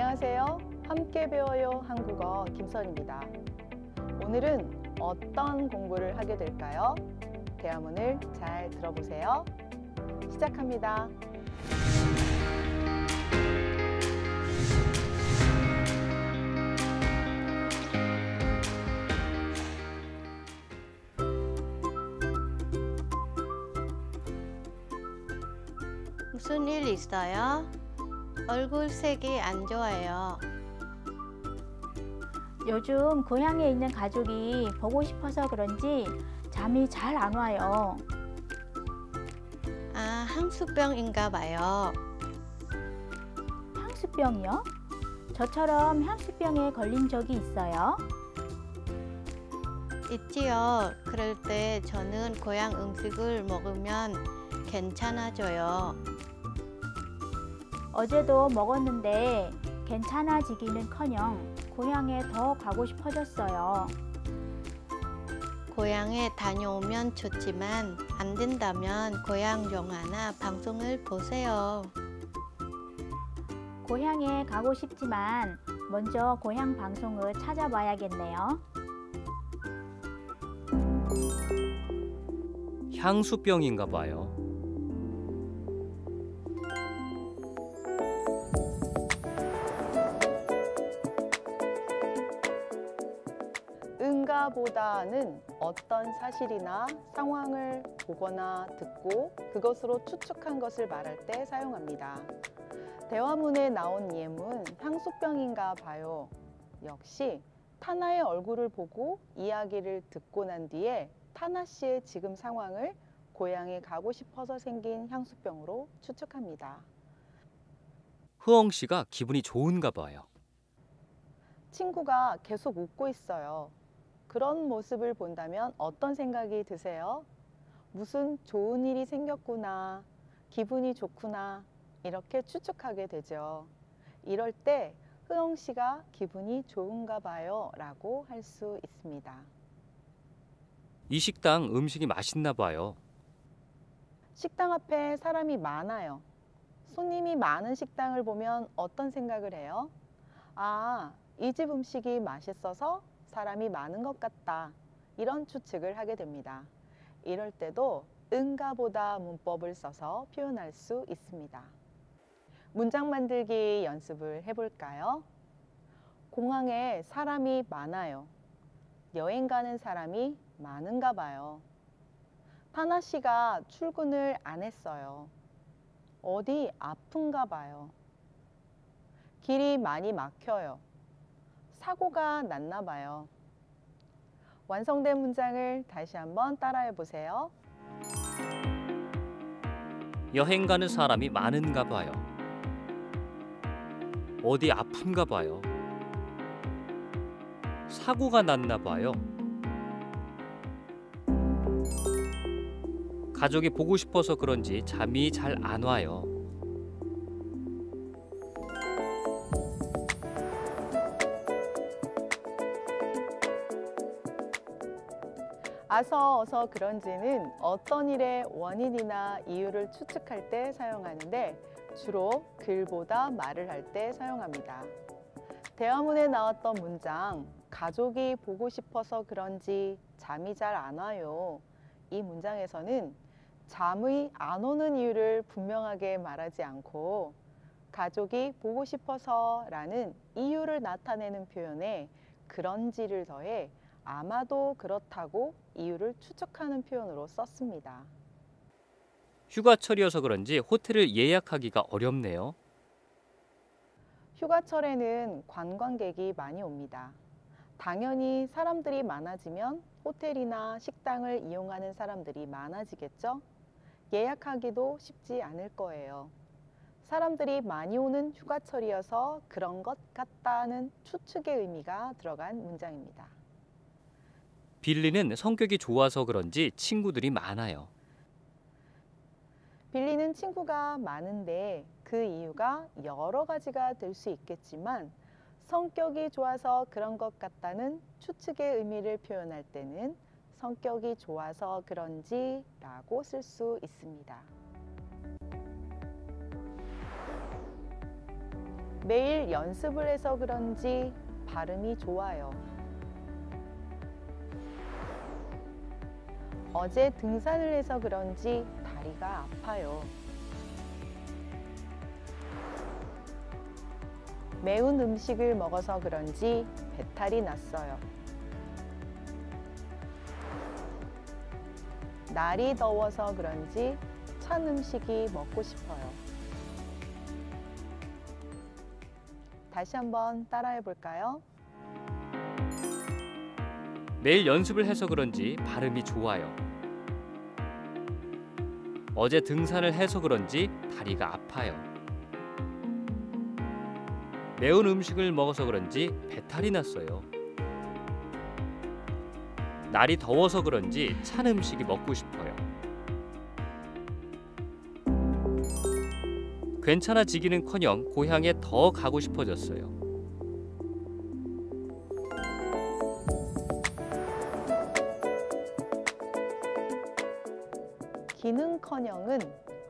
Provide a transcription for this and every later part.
안녕하세요. 함께 배워요 한국어 김선입니다. 오늘은 어떤 공부를 하게 될까요? 대화문을 잘 들어보세요. 시작합니다. 무슨 일 있어요? 얼굴 색이 안 좋아요. 요즘 고향에 있는 가족이 보고 싶어서 그런지 잠이 잘 안 와요. 아, 향수병인가 봐요. 향수병이요? 저처럼 향수병에 걸린 적이 있어요? 있지요. 그럴 때 저는 고향 음식을 먹으면 괜찮아져요. 어제도 먹었는데 괜찮아지기는커녕 고향에 더 가고 싶어졌어요. 고향에 다녀오면 좋지만 안 된다면 고향 영화나 방송을 보세요. 고향에 가고 싶지만 먼저 고향 방송을 찾아봐야겠네요. 향수병인가 봐요. 보다는 어떤 사실이나 상황을 보거나 듣고 그것으로 추측한 것을 말할 때 사용합니다. 대화문에 나온 예문 향수병인가 봐요. 역시 타나의 얼굴을 보고 이야기를 듣고 난 뒤에 타나 씨의 지금 상황을 고향에 가고 싶어서 생긴 향수병으로 추측합니다. 흐엉 씨가 기분이 좋은가 봐요. 친구가 계속 웃고 있어요. 그런 모습을 본다면 어떤 생각이 드세요? 무슨 좋은 일이 생겼구나, 기분이 좋구나, 이렇게 추측하게 되죠. 이럴 때 흐엉 씨가 기분이 좋은가 봐요 라고 할 수 있습니다. 이 식당 음식이 맛있나 봐요. 식당 앞에 사람이 많아요. 손님이 많은 식당을 보면 어떤 생각을 해요? 아, 이 집 음식이 맛있어서 사람이 많은 것 같다. 이런 추측을 하게 됩니다. 이럴 때도 응가보다 문법을 써서 표현할 수 있습니다. 문장 만들기 연습을 해볼까요? 공항에 사람이 많아요. 여행 가는 사람이 많은가 봐요. 타나 씨가 출근을 안 했어요. 어디 아픈가 봐요. 길이 많이 막혀요. 사고가 났나 봐요. 완성된 문장을 다시 한번 따라해 보세요. 여행 가는 사람이 많은가 봐요. 어디 아픈가 봐요. 사고가 났나 봐요. 가족이 보고 싶어서 그런지 잠이 잘 안 와요. 아서 어서 그런지는 어떤 일의 원인이나 이유를 추측할 때 사용하는데 주로 글보다 말을 할 때 사용합니다. 대화문에 나왔던 문장 가족이 보고 싶어서 그런지 잠이 잘 안 와요. 이 문장에서는 잠이 안 오는 이유를 분명하게 말하지 않고 가족이 보고 싶어서 라는 이유를 나타내는 표현에 그런지를 더해 아마도 그렇다고 이유를 추측하는 표현으로 썼습니다. 휴가철이어서 그런지 호텔을 예약하기가 어렵네요. 휴가철에는 관광객이 많이 옵니다. 당연히 사람들이 많아지면 호텔이나 식당을 이용하는 사람들이 많아지겠죠? 예약하기도 쉽지 않을 거예요. 사람들이 많이 오는 휴가철이어서 그런 것 같다는 추측의 의미가 들어간 문장입니다. 빌리는 성격이 좋아서 그런지 친구들이 많아요. 빌리는 친구가 많은데 그 이유가 여러 가지가 될 수 있겠지만 성격이 좋아서 그런 것 같다는 추측의 의미를 표현할 때는 성격이 좋아서 그런지 라고 쓸 수 있습니다. 매일 연습을 해서 그런지 발음이 좋아요. 어제 등산을 해서 그런지 다리가 아파요. 매운 음식을 먹어서 그런지 배탈이 났어요. 날이 더워서 그런지 찬 음식이 먹고 싶어요. 다시 한번 따라해 볼까요? 매일 연습을 해서 그런지 발음이 좋아요. 어제 등산을 해서 그런지 다리가 아파요. 매운 음식을 먹어서 그런지 배탈이 났어요. 날이 더워서 그런지 찬 음식이 먹고 싶어요. 괜찮아지기는커녕 고향에 더 가고 싶어졌어요. 기능커녕은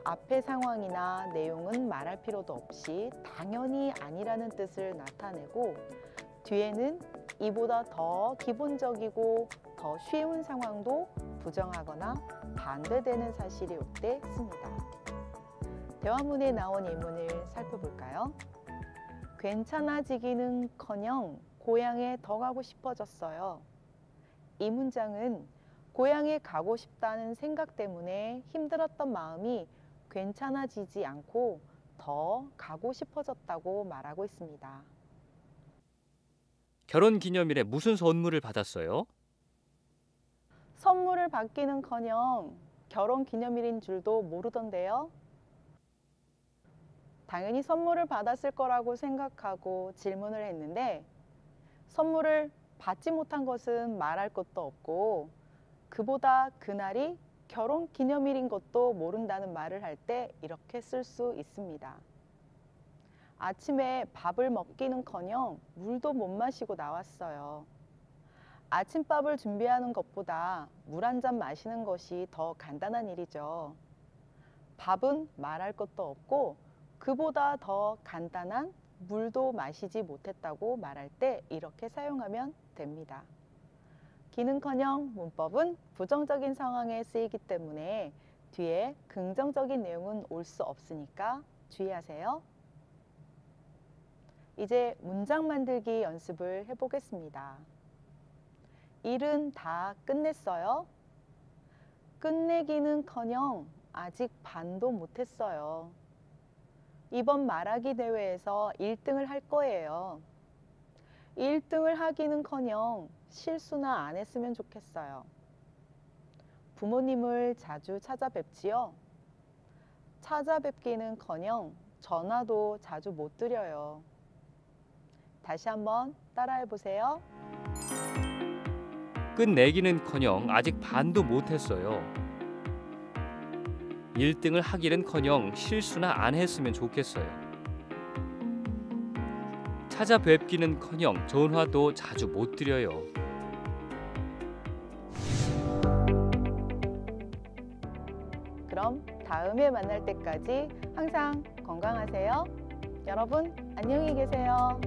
앞의 상황이나 내용은 말할 필요도 없이 당연히 아니라는 뜻을 나타내고 뒤에는 이보다 더 기본적이고 더 쉬운 상황도 부정하거나 반대되는 사실이 올 때 씁니다. 대화문에 나온 예문을 살펴볼까요? 괜찮아지기는커녕 고향에 더 가고 싶어졌어요. 이 문장은 고향에 가고 싶다는 생각 때문에 힘들었던 마음이 괜찮아지지 않고 더 가고 싶어졌다고 말하고 있습니다. 결혼 기념일에 무슨 선물을 받았어요? 선물을 받기는커녕 결혼 기념일인 줄도 모르던데요. 당연히 선물을 받았을 거라고 생각하고 질문을 했는데 선물을 받지 못한 것은 말할 것도 없고 그보다 그날이 결혼 기념일인 것도 모른다는 말을 할 때 이렇게 쓸 수 있습니다. 아침에 밥을 먹기는 커녕 물도 못 마시고 나왔어요. 아침밥을 준비하는 것보다 물 한 잔 마시는 것이 더 간단한 일이죠. 밥은 말할 것도 없고 그보다 더 간단한 물도 마시지 못했다고 말할 때 이렇게 사용하면 됩니다. 기능커녕 문법은 부정적인 상황에 쓰이기 때문에 뒤에 긍정적인 내용은 올 수 없으니까 주의하세요. 이제 문장 만들기 연습을 해보겠습니다. 일은 다 끝냈어요. 끝내기는커녕 아직 반도 못했어요. 이번 말하기 대회에서 1등을 할 거예요. 1등을 하기는커녕 실수나 안 했으면 좋겠어요. 부모님을 자주 찾아뵙지요. 찾아뵙기는커녕 전화도 자주 못 드려요. 다시 한번 따라해 보세요. 끝내기는커녕 아직 반도 못했어요. 1등을 하기는커녕 실수나 안 했으면 좋겠어요. 찾아뵙기는커녕 전화도 자주 못 드려요. 그럼 다음에 만날 때까지 항상 건강하세요. 여러분, 안녕히 계세요.